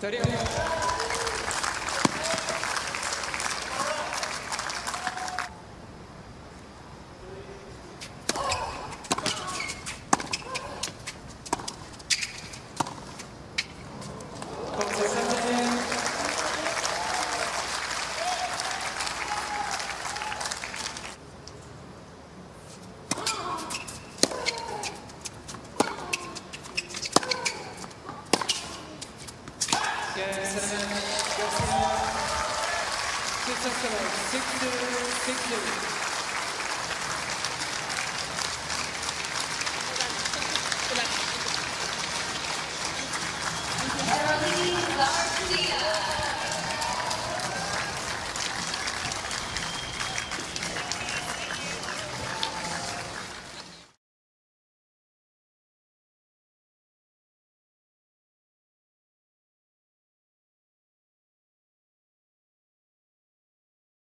とりあ Six, six.